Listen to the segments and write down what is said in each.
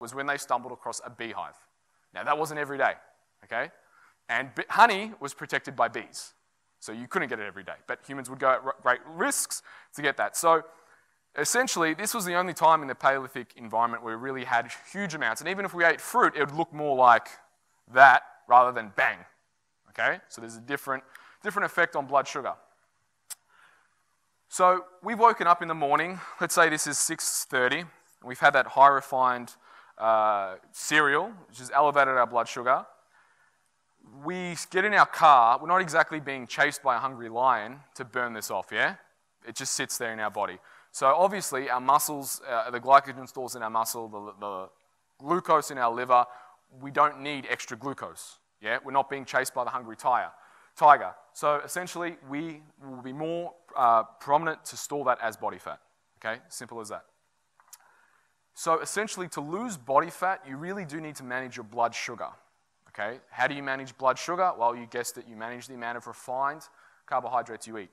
was when they stumbled across a beehive. Now, that wasn't every day, okay? And honey was protected by bees. So you couldn't get it every day. But humans would go at great risks to get that. So essentially, this was the only time in the Paleolithic environment where we really had huge amounts. And even if we ate fruit, it would look more like that rather than bang. Okay? So there's a different, different effect on blood sugar. So we've woken up in the morning. Let's say this is 6.30. And we've had that high refined uh, cereal, which has elevated our blood sugar we get in our car, we're not exactly being chased by a hungry lion to burn this off, yeah? It just sits there in our body. So obviously, our muscles, uh, the glycogen stores in our muscle, the, the glucose in our liver, we don't need extra glucose, yeah? We're not being chased by the hungry tire, tiger. So essentially, we will be more uh, prominent to store that as body fat, okay? Simple as that. So essentially, to lose body fat, you really do need to manage your blood sugar. Okay, how do you manage blood sugar? Well, you guessed it, you manage the amount of refined carbohydrates you eat.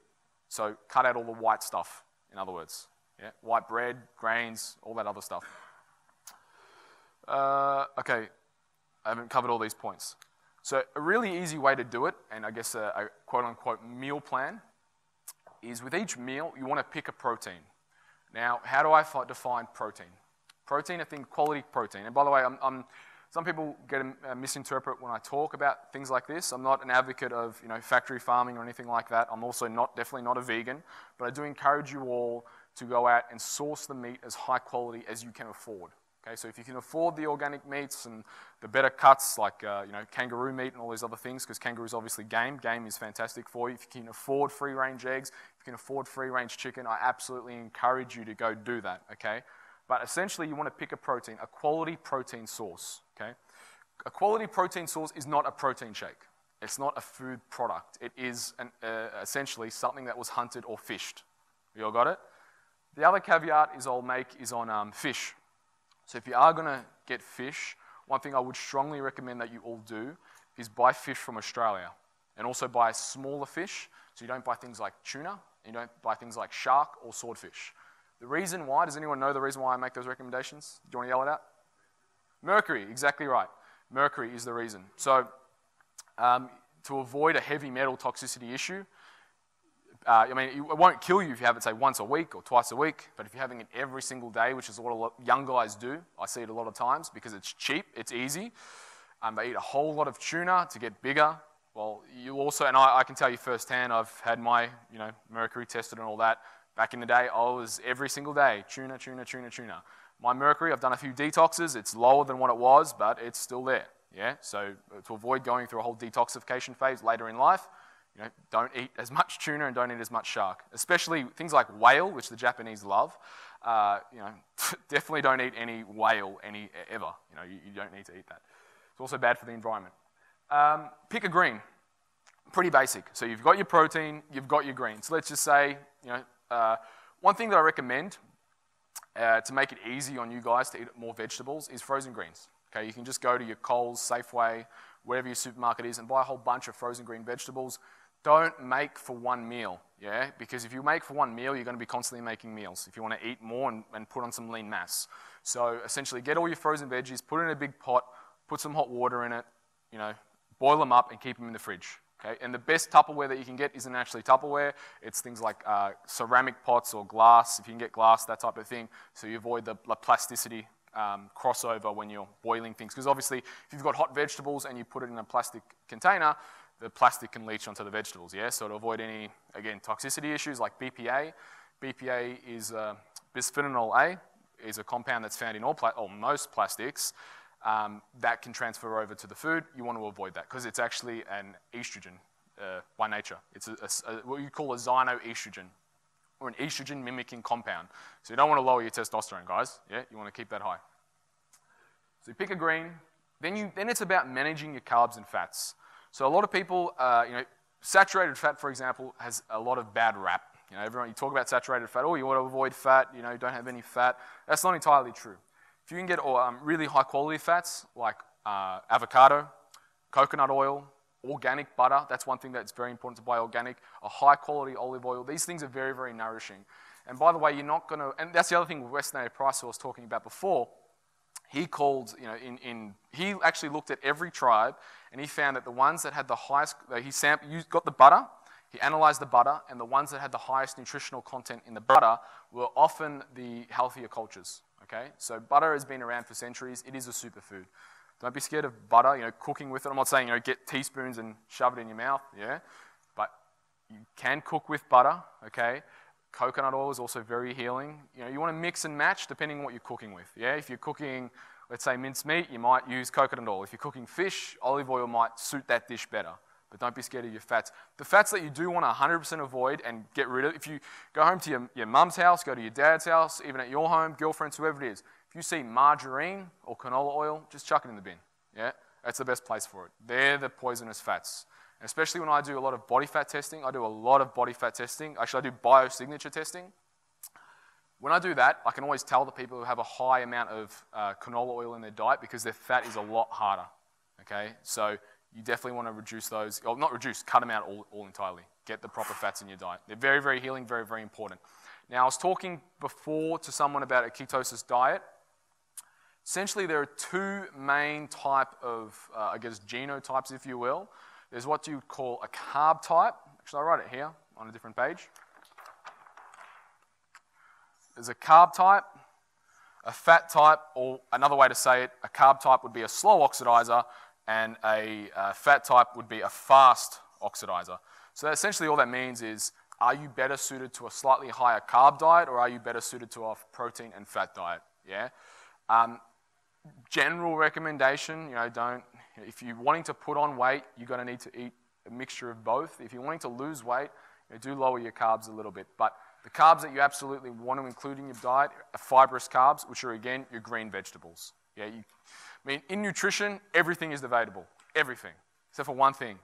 So cut out all the white stuff, in other words. Yeah? White bread, grains, all that other stuff. Uh, okay, I haven't covered all these points. So a really easy way to do it, and I guess a, a quote-unquote meal plan, is with each meal, you want to pick a protein. Now, how do I define protein? Protein, I think quality protein. And by the way, I'm, I'm some people get uh, misinterpret when I talk about things like this. I'm not an advocate of you know, factory farming or anything like that. I'm also not, definitely not a vegan, but I do encourage you all to go out and source the meat as high quality as you can afford. Okay, so if you can afford the organic meats and the better cuts like uh, you know kangaroo meat and all these other things, because kangaroo is obviously game. Game is fantastic for you. If you can afford free-range eggs, if you can afford free-range chicken, I absolutely encourage you to go do that. Okay, but essentially, you want to pick a protein, a quality protein source. Okay? A quality protein source is not a protein shake. It's not a food product. It is an, uh, essentially something that was hunted or fished. You all got it? The other caveat is I'll make is on um, fish. So if you are going to get fish, one thing I would strongly recommend that you all do is buy fish from Australia. And also buy smaller fish, so you don't buy things like tuna, you don't buy things like shark or swordfish. The reason why, does anyone know the reason why I make those recommendations? Do you want to yell it out? Mercury, exactly right. Mercury is the reason. So, um, to avoid a heavy metal toxicity issue, uh, I mean, it won't kill you if you have it, say, once a week or twice a week, but if you're having it every single day, which is what a lot of young guys do, I see it a lot of times because it's cheap, it's easy. Um, they eat a whole lot of tuna to get bigger. Well, you also, and I, I can tell you firsthand, I've had my, you know, mercury tested and all that. Back in the day, I was every single day tuna, tuna, tuna, tuna. My mercury, I've done a few detoxes. It's lower than what it was, but it's still there. Yeah. So uh, to avoid going through a whole detoxification phase later in life, you know, don't eat as much tuna and don't eat as much shark. Especially things like whale, which the Japanese love. Uh, you know, definitely don't eat any whale any ever. You know, you, you, don't need to eat that. It's also bad for the environment. Um, pick a green. Pretty basic. So you've got your protein, you've got your green. So let's just say, you know, uh, one thing that I recommend uh, to make it easy on you guys to eat more vegetables is frozen greens. Okay, you can just go to your Coles, Safeway, wherever your supermarket is, and buy a whole bunch of frozen green vegetables. Don't make for one meal, yeah? Because if you make for one meal, you're going to be constantly making meals if you want to eat more and, and put on some lean mass. So essentially, get all your frozen veggies, put it in a big pot, put some hot water in it, you know, boil them up and keep them in the fridge. Okay? And the best Tupperware that you can get isn't actually Tupperware. It's things like uh, ceramic pots or glass, if you can get glass, that type of thing, so you avoid the, the plasticity um, crossover when you're boiling things. Because obviously, if you've got hot vegetables and you put it in a plastic container, the plastic can leach onto the vegetables, yeah? So to avoid any, again, toxicity issues like BPA, BPA is uh, bisphenol A, is a compound that's found in all pla- or most plastics, um, that can transfer over to the food. You want to avoid that because it's actually an estrogen uh, by nature. It's a, a, a, what you call a xenoestrogen or an estrogen mimicking compound. So you don't want to lower your testosterone, guys. Yeah, you want to keep that high. So you pick a green. Then, you, then it's about managing your carbs and fats. So a lot of people, uh, you know, saturated fat, for example, has a lot of bad rap. You know, everyone, you talk about saturated fat, oh, you want to avoid fat, you know, you don't have any fat. That's not entirely true. If you can get um, really high quality fats like uh, avocado, coconut oil, organic butter, that's one thing that's very important to buy organic, a high quality olive oil, these things are very, very nourishing. And by the way, you're not going to, and that's the other thing with Weston A. Price I was talking about before, he called, you know, in, in he actually looked at every tribe and he found that the ones that had the highest, he sampled, got the butter, he analyzed the butter, and the ones that had the highest nutritional content in the butter were often the healthier cultures. Okay, so butter has been around for centuries. It is a superfood. Don't be scared of butter. You know, cooking with it. I'm not saying you know get teaspoons and shove it in your mouth. Yeah, but you can cook with butter. Okay, coconut oil is also very healing. You know, you want to mix and match depending on what you're cooking with. Yeah, if you're cooking, let's say minced meat, you might use coconut oil. If you're cooking fish, olive oil might suit that dish better. But don't be scared of your fats. The fats that you do want to 100% avoid and get rid of, if you go home to your, your mum's house, go to your dad's house, even at your home, girlfriends, whoever it is, if you see margarine or canola oil, just chuck it in the bin. Yeah? That's the best place for it. They're the poisonous fats. Especially when I do a lot of body fat testing, I do a lot of body fat testing. Actually, I do biosignature testing. When I do that, I can always tell the people who have a high amount of uh, canola oil in their diet because their fat is a lot harder. Okay? So you definitely want to reduce those, or not reduce, cut them out all, all entirely. Get the proper fats in your diet. They're very, very healing, very, very important. Now, I was talking before to someone about a ketosis diet. Essentially, there are two main type of, uh, I guess, genotypes, if you will. There's what you call a carb type. Actually, I write it here on a different page. There's a carb type, a fat type, or another way to say it, a carb type would be a slow oxidizer, and a uh, fat type would be a fast oxidizer. So essentially all that means is, are you better suited to a slightly higher carb diet or are you better suited to a protein and fat diet? Yeah. Um, general recommendation, you know, don't, if you're wanting to put on weight, you're going to need to eat a mixture of both. If you're wanting to lose weight, you know, do lower your carbs a little bit. But the carbs that you absolutely want to include in your diet are fibrous carbs, which are again your green vegetables. Yeah, you, I mean, in nutrition, everything is debatable. Everything. Except for one thing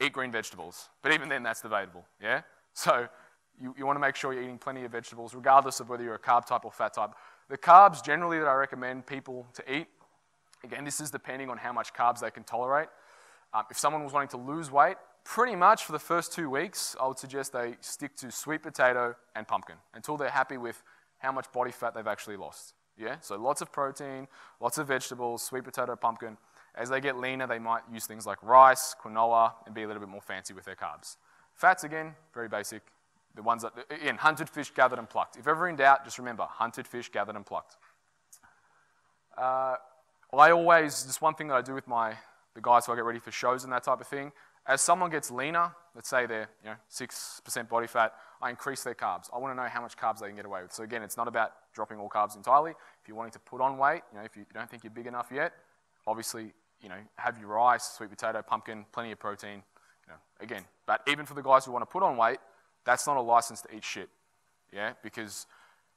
eat green vegetables. But even then, that's debatable. Yeah? So you, you want to make sure you're eating plenty of vegetables, regardless of whether you're a carb type or fat type. The carbs generally that I recommend people to eat, again, this is depending on how much carbs they can tolerate. Um, if someone was wanting to lose weight, pretty much for the first two weeks, I would suggest they stick to sweet potato and pumpkin until they're happy with how much body fat they've actually lost. Yeah? So lots of protein, lots of vegetables, sweet potato, pumpkin. As they get leaner, they might use things like rice, quinoa, and be a little bit more fancy with their carbs. Fats, again, very basic. The ones that, again, hunted fish gathered and plucked. If ever in doubt, just remember hunted fish gathered and plucked. Uh, I always, just one thing that I do with my the guys who I get ready for shows and that type of thing, as someone gets leaner, let's say they're you know, 6% body fat, I increase their carbs. I want to know how much carbs they can get away with. So again, it's not about dropping all carbs entirely. If you're wanting to put on weight, you know, if you don't think you're big enough yet, obviously, you know, have your rice, sweet potato, pumpkin, plenty of protein. You know, again, but even for the guys who want to put on weight, that's not a license to eat shit. Yeah, because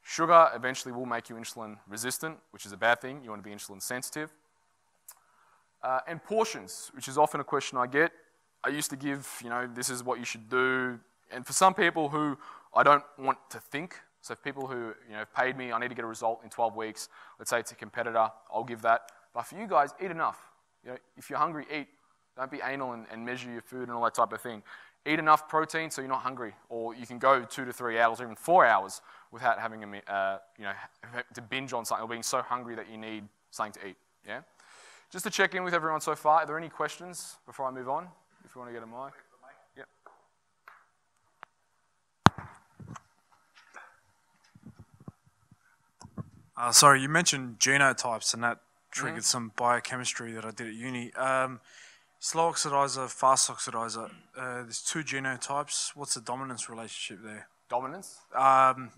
sugar eventually will make you insulin resistant, which is a bad thing. You want to be insulin sensitive. Uh, and portions, which is often a question I get. I used to give, you know, this is what you should do. And for some people who I don't want to think, so if people who you know, have paid me, I need to get a result in 12 weeks, let's say it's a competitor, I'll give that. But for you guys, eat enough. You know, if you're hungry, eat. Don't be anal and, and measure your food and all that type of thing. Eat enough protein so you're not hungry, or you can go two to three hours, or even four hours, without having a, uh, you know, to binge on something or being so hungry that you need something to eat. Yeah. Just to check in with everyone so far, are there any questions before I move on? If you want to get a mic. Yep. Uh, sorry, you mentioned genotypes, and that triggered mm-hmm. some biochemistry that I did at uni. Um, slow oxidizer, fast oxidizer. Uh, there's two genotypes. What's the dominance relationship there? Dominance? Um,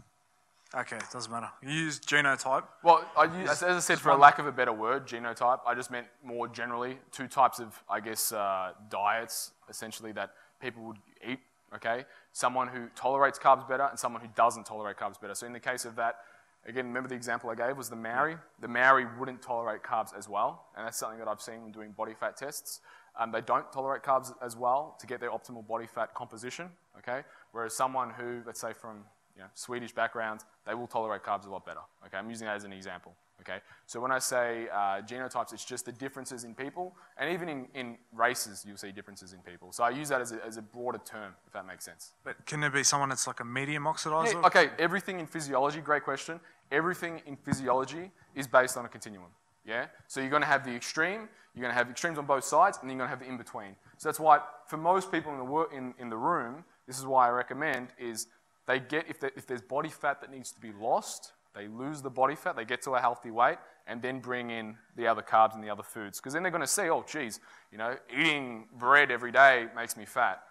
Okay, doesn't matter. You use genotype. Well, I use, as I said, for a lack of a better word, genotype, I just meant more generally two types of, I guess, uh, diets essentially that people would eat. Okay, someone who tolerates carbs better and someone who doesn't tolerate carbs better. So in the case of that, again, remember the example I gave was the Maori. The Maori wouldn't tolerate carbs as well, and that's something that I've seen when doing body fat tests. Um, they don't tolerate carbs as well to get their optimal body fat composition. Okay, whereas someone who, let's say, from you know, Swedish backgrounds, they will tolerate carbs a lot better. Okay, I'm using that as an example. Okay, so when I say uh, genotypes, it's just the differences in people, and even in, in races, you'll see differences in people. So I use that as a, as a broader term, if that makes sense. But can there be someone that's like a medium oxidizer? Yeah, okay, everything in physiology, great question. Everything in physiology is based on a continuum. Yeah? So you're going to have the extreme, you're going to have extremes on both sides, and then you're going to have the in between. So that's why, for most people in the, wor- in, in the room, this is why I recommend is they get, if, if there's body fat that needs to be lost, they lose the body fat, they get to a healthy weight, and then bring in the other carbs and the other foods. Because then they're going to see, oh, geez, you know, eating bread every day makes me fat.